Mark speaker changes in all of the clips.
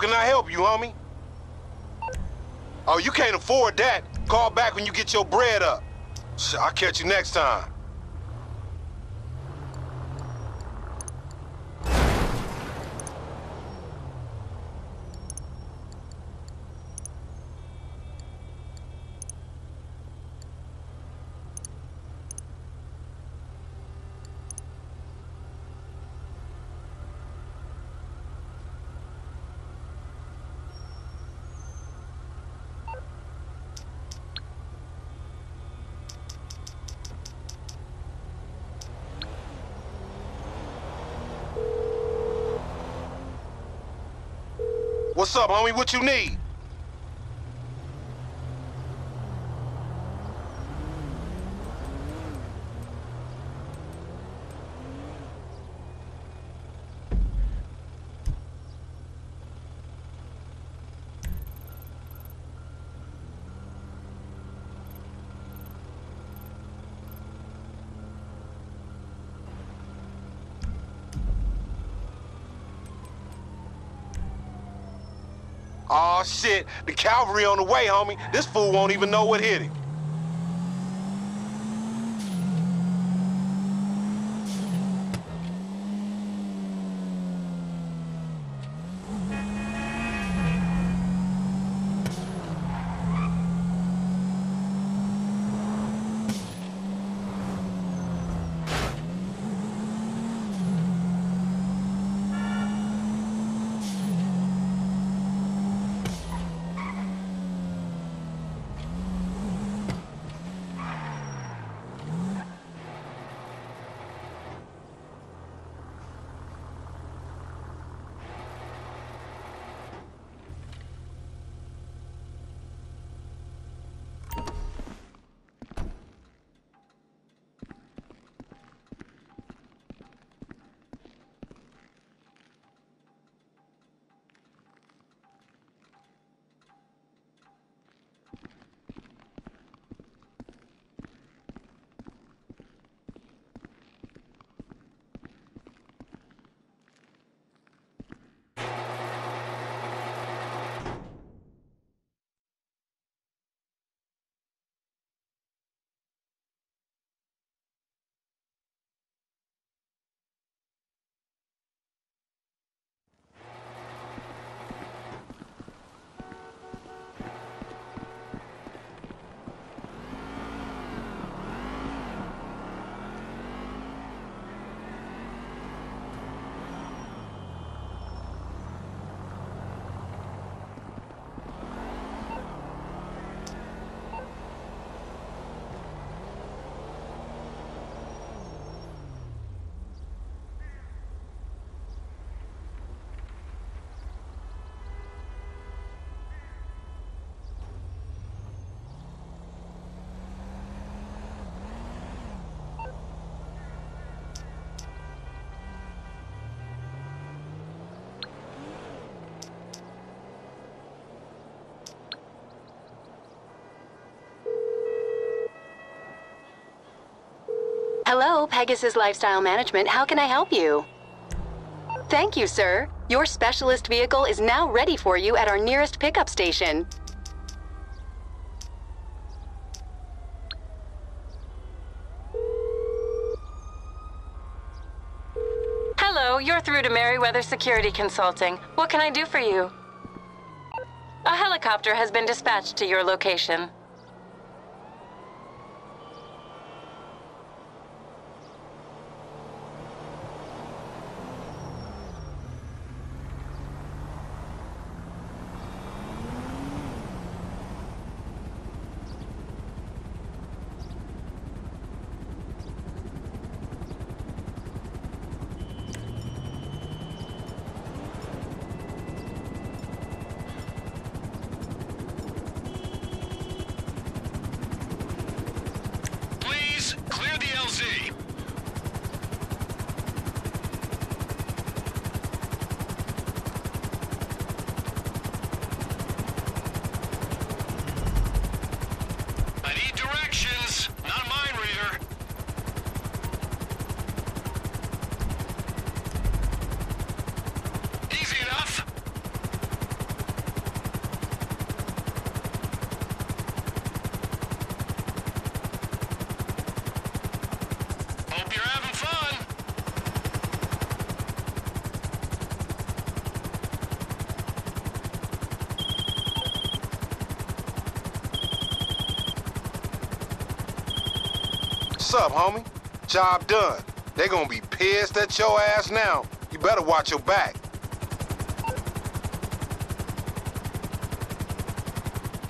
Speaker 1: can I help you, homie? Oh, you can't afford that. Call back when you get your bread up. I'll catch you next time. What's up, homie? What you need? Oh shit, the cavalry on the way, homie. This fool won't even know what hit him.
Speaker 2: Hello, Pegasus Lifestyle Management. How can I help you? Thank you, sir. Your specialist vehicle is now ready for you at our nearest pickup station. Hello, you're through to Merryweather Security Consulting. What can I do for you? A helicopter has been dispatched to your location.
Speaker 3: What's
Speaker 1: up, homie? Job done. They gonna be pissed at your ass now. You better watch your back.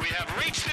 Speaker 1: We have reached